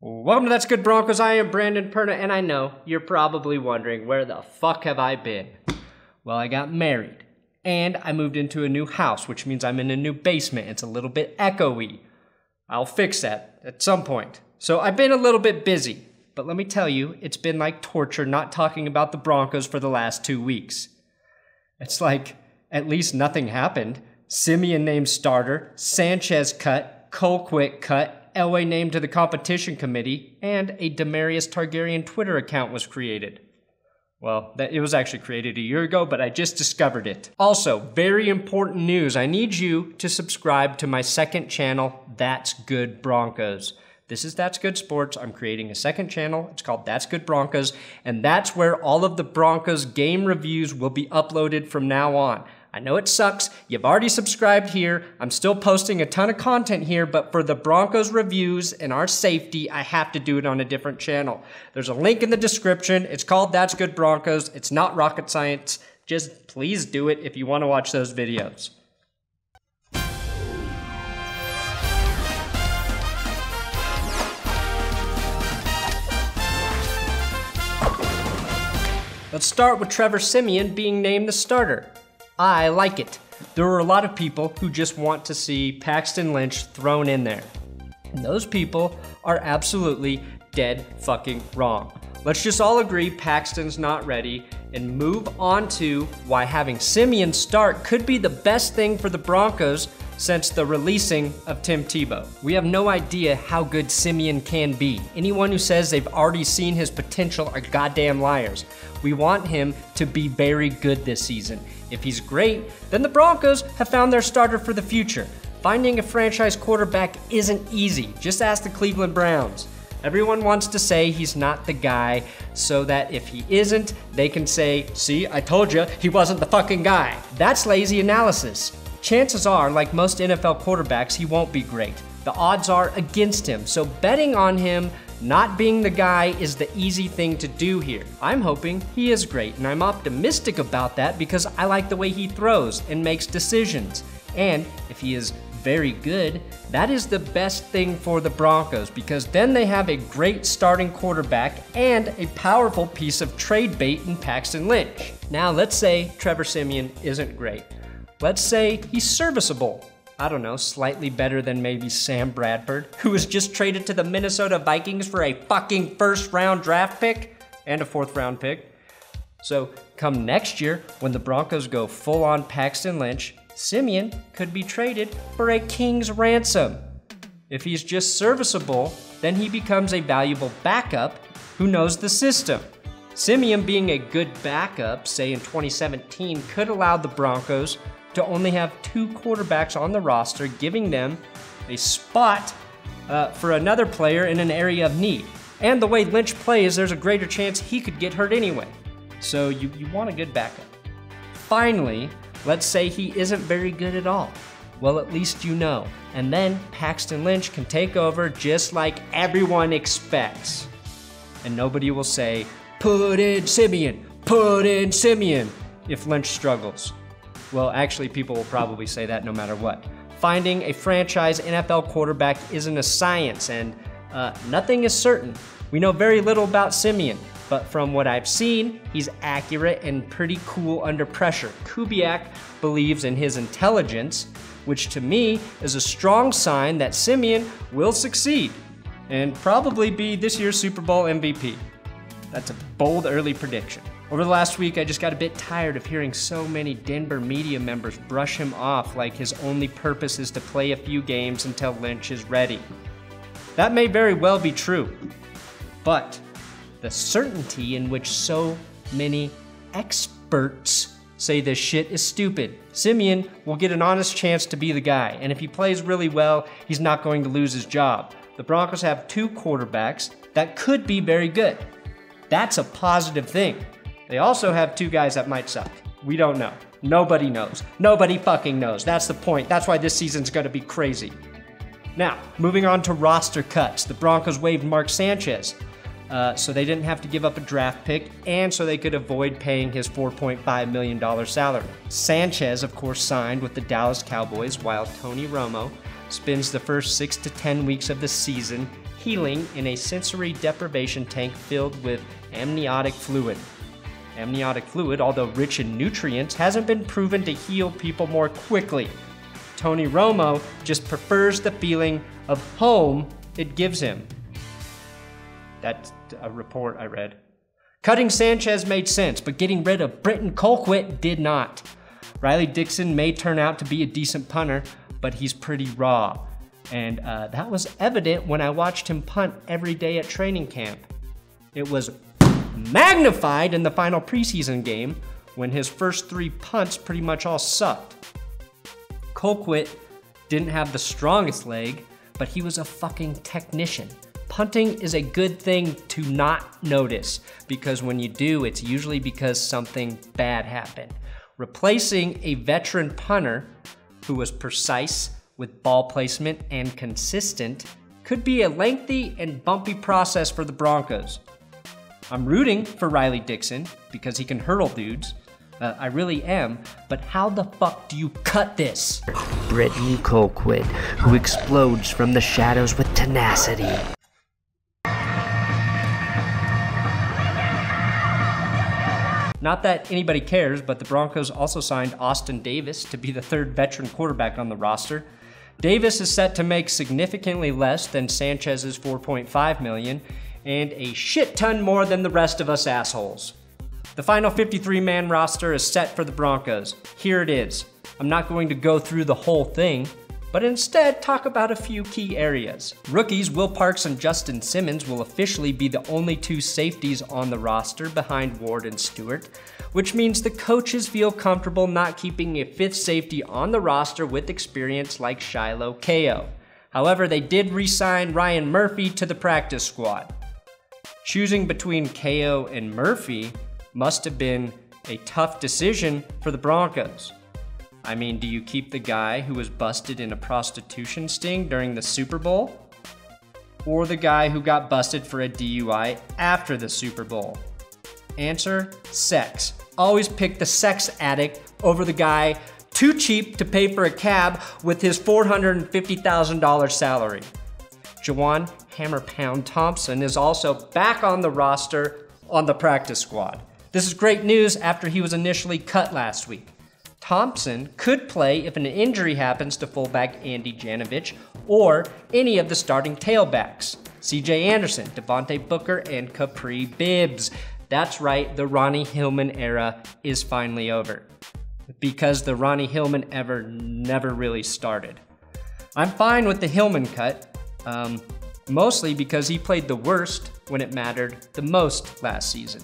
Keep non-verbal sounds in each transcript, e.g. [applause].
Welcome to That's Good Broncos. I am Brandon Perna, and I know you're probably wondering where the fuck have I been? Well, I got married, and I moved into a new house, which means I'm in a new basement. It's a little bit echoey. I'll fix that at some point. So I've been a little bit busy, but let me tell you, it's been like torture not talking about the Broncos for the last two weeks. It's like at least nothing happened. Siemian named starter, Sanchez cut, Colquitt cut, Elway named to the competition committee, and a Demaryius Targaryen Twitter account was created. Well, that, it was actually created a year ago, but I just discovered it. Also, very important news. I need you to subscribe to my second channel, That's Good Broncos. This is That's Good Sports. I'm creating a second channel. It's called That's Good Broncos, and that's where all of the Broncos game reviews will be uploaded from now on. I know it sucks. You've already subscribed here. I'm still posting a ton of content here, but for the Broncos reviews and our safety, I have to do it on a different channel. There's a link in the description. It's called That's Good Broncos. It's not rocket science. Just please do it if you want to watch those videos. Let's start with Trevor Siemian being named the starter. I like it. There are a lot of people who just want to see Paxton Lynch thrown in there. And those people are absolutely dead fucking wrong. Let's just all agree Paxton's not ready and move on to why having Siemian start could be the best thing for the Broncos since the releasing of Tim Tebow. We have no idea how good Siemian can be. Anyone who says they've already seen his potential are goddamn liars. We want him to be very good this season. If he's great, then the Broncos have found their starter for the future. Finding a franchise quarterback isn't easy. Just ask the Cleveland Browns. Everyone wants to say he's not the guy so that if he isn't, they can say, See, I told you he wasn't the fucking guy. That's lazy analysis. Chances are, like most NFL quarterbacks, he won't be great. The odds are against him, so betting on him not being the guy is the easy thing to do here. I'm hoping he is great, and I'm optimistic about that because I like the way he throws and makes decisions. And if he is very good, that is the best thing for the Broncos because then they have a great starting quarterback and a powerful piece of trade bait in Paxton Lynch. Now, let's say Trevor Siemian isn't great. Let's say he's serviceable. I don't know, slightly better than maybe Sam Bradford, who was just traded to the Minnesota Vikings for a fucking first round draft pick and a fourth round pick. So, come next year, when the Broncos go full on Paxton Lynch, Siemian could be traded for a king's ransom. If he's just serviceable, then he becomes a valuable backup who knows the system. Siemian being a good backup, say in 2017, could allow the Broncos to only have two quarterbacks on the roster, giving them a spot uh, for another player in an area of need. And the way Lynch plays, there's a greater chance he could get hurt anyway. So you, you want a good backup. Finally, let's say he isn't very good at all. Well, at least you know. And then Paxton Lynch can take over just like everyone expects. And nobody will say, put in Siemian, put in Siemian, if Lynch struggles. Well, actually, people will probably say that no matter what. Finding a franchise NFL quarterback isn't a science, and uh, nothing is certain. We know very little about Siemian, but from what I've seen, he's accurate and pretty cool under pressure. Kubiak believes in his intelligence, which to me is a strong sign that Siemian will succeed and probably be this year's Super Bowl MVP. That's a bold early prediction. Over the last week, I just got a bit tired of hearing so many Denver media members brush him off like his only purpose is to play a few games until Lynch is ready. That may very well be true, but the certainty in which so many experts say this shit is stupid. Siemian will get an honest chance to be the guy, and if he plays really well, he's not going to lose his job. The Broncos have two quarterbacks that could be very good. That's a positive thing. They also have two guys that might suck. We don't know. Nobody knows. Nobody fucking knows. That's the point. That's why this season's gonna be crazy. Now, moving on to roster cuts. The Broncos waived Mark Sanchez. Uh, so they didn't have to give up a draft pick, and so they could avoid paying his $4.5 million salary. Sanchez, of course, signed with the Dallas Cowboys, while Tony Romo spends the first six to 10 weeks of the season healing in a sensory deprivation tank filled with amniotic fluid. Amniotic fluid, although rich in nutrients, hasn't been proven to heal people more quickly. Tony Romo just prefers the feeling of home it gives him. That's a report I read. Cutting Sanchez made sense, but getting rid of Britton Colquitt did not. Riley Dixon may turn out to be a decent punter, but he's pretty raw. And uh, that was evident when I watched him punt every day at training camp. It was magnified in the final preseason game when his first three punts pretty much all sucked. Colquitt didn't have the strongest leg, but he was a fucking technician. Punting is a good thing to not notice because when you do, it's usually because something bad happened. Replacing a veteran punter who was precise with ball placement and consistent could be a lengthy and bumpy process for the Broncos. I'm rooting for Riley Dixon because he can hurdle dudes. Uh, I really am, but how the fuck do you cut this? Britton Colquitt, who explodes from the shadows with tenacity. Not that anybody cares, but the Broncos also signed Austin Davis to be the third veteran quarterback on the roster. Davis is set to make significantly less than Sanchez's 4.5 million and a shit ton more than the rest of us assholes. The final 53 man roster is set for the Broncos. Here it is. I'm not going to go through the whole thing, but instead talk about a few key areas. Rookies Will Parks and Justin Simmons will officially be the only two safeties on the roster behind Ward and Stewart, which means the coaches feel comfortable not keeping a fifth safety on the roster with experience like Shiloh Keo. However, they did re sign Ryan Murphy to the practice squad. Choosing between Keo and Murphy must have been a tough decision for the Broncos. I mean, do you keep the guy who was busted in a prostitution sting during the Super Bowl? Or the guy who got busted for a DUI after the Super Bowl? Answer sex. Always pick the sex addict over the guy too cheap to pay for a cab with his $450,000 salary. Juwan Hammer Pound Thompson is also back on the roster on the practice squad. This is great news after he was initially cut last week. Thompson could play if an injury happens to fullback Andy Janovich or any of the starting tailbacks CJ Anderson, Devontae Booker, and Kapri Bibbs. That's right, the Ronnie Hillman era is finally over. Because the Ronnie Hillman ever never really started. I'm fine with the Hillman cut. Um, mostly because he played the worst when it mattered the most last season.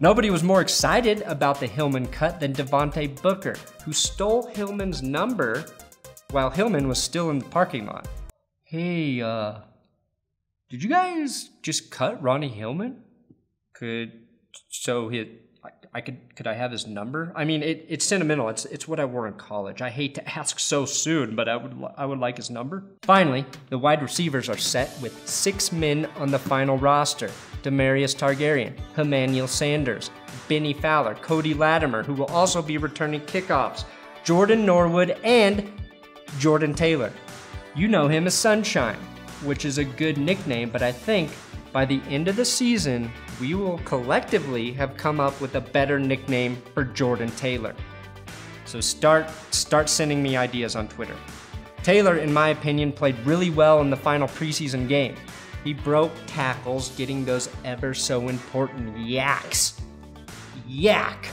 Nobody was more excited about the Hillman cut than Devontae Booker, who stole Hillman's number while Hillman was still in the parking lot. Hey, uh, did you guys just cut Ronnie Hillman? Could so hit I could could I have his number? I mean, it, it's sentimental. It's it's what I wore in college. I hate to [laughs] ask so soon, but I would I would like his number. Finally, the wide receivers are set with six men on the final roster: Demaryius Targaryen, Emmanuel Sanders, Bennie Fowler, Cody Latimer, who will also be returning kickoffs, Jordan Norwood, and Jordan Taylor. You know him as Sunshine, which is a good nickname, but I think by the end of the season, we will collectively have come up with a better nickname for Jordan Taylor. So start start sending me ideas on Twitter. Taylor, in my opinion, played really well in the final preseason game. He broke tackles, getting those ever so important yaks. Yak!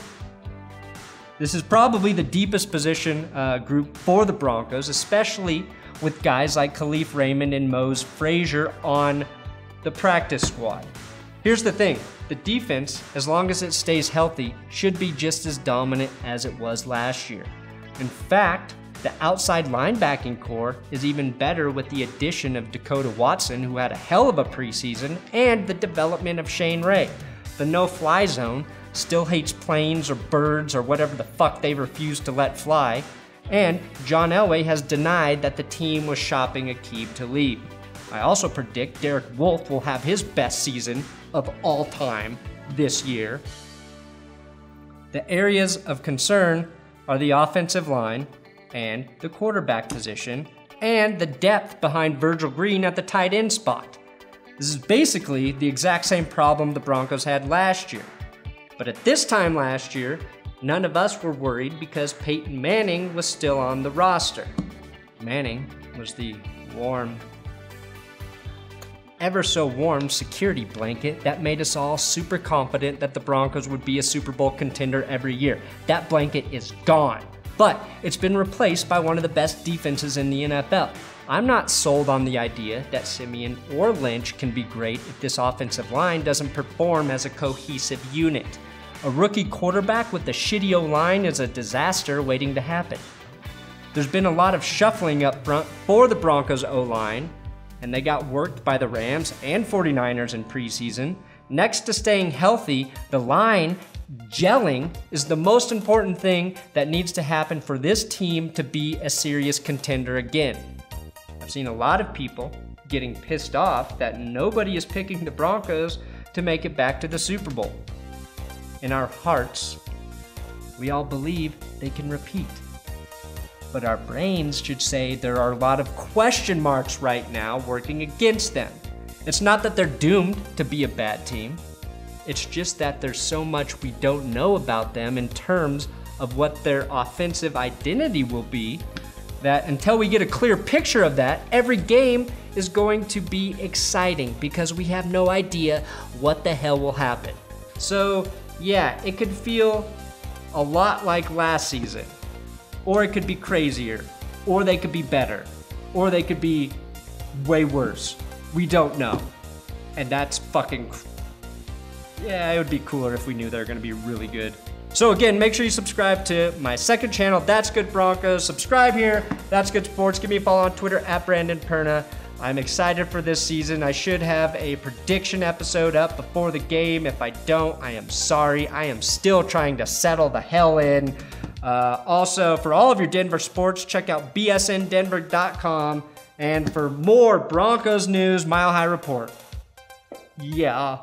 This is probably the deepest position uh, group for the Broncos, especially with guys like Kalif Raymond and Mose Frazier on the practice squad. Here's the thing the defense, as long as it stays healthy, should be just as dominant as it was last year. In fact, the outside linebacking corps is even better with the addition of Dekoda Watson, who had a hell of a preseason, and the development of Shane Ray. The no fly zone still hates planes or birds or whatever the fuck they refuse to let fly, and John Elway has denied that the team was shopping Aqib Talib. I also predict Derek Wolfe will have his best season of all time this year. The areas of concern are the offensive line and the quarterback position and the depth behind Virgil Green at the tight end spot. This is basically the exact same problem the Broncos had last year. But at this time last year, none of us were worried because Peyton Manning was still on the roster. Manning was the warm, ever so warm security blanket that made us all super confident that the Broncos would be a Super Bowl contender every year. That blanket is gone, but it's been replaced by one of the best defenses in the NFL. I'm not sold on the idea that Siemian or Lynch can be great if this offensive line doesn't perform as a cohesive unit. A rookie quarterback with a shitty O line is a disaster waiting to happen. There's been a lot of shuffling up front for the Broncos O line, and they got worked by the Rams and 49ers in preseason. Next to staying healthy, the line gelling is the most important thing that needs to happen for this team to be a serious contender again. I've seen a lot of people getting pissed off that nobody is picking the Broncos to make it back to the Super Bowl. In our hearts, we all believe they can repeat but our brains should say there are a lot of question marks right now working against them. It's not that they're doomed to be a bad team, it's just that there's so much we don't know about them in terms of what their offensive identity will be that until we get a clear picture of that, every game is going to be exciting because we have no idea what the hell will happen. So, yeah, it could feel a lot like last season or it could be crazier, or they could be better, or they could be way worse. We don't know. And that's fucking. Yeah, it would be cooler if we knew they were gonna be really good. So again, make sure you subscribe to my second channel, That's Good Broncos. Subscribe here, That's Good Sports. Give me a follow on Twitter at Brandon Perna. I'm excited for this season. I should have a prediction episode up before the game. If I don't, I am sorry. I am still trying to settle the hell in. Uh, also, for all of your Denver sports, check out bsndenver.com. And for more Broncos news, Mile High Report. Yeah.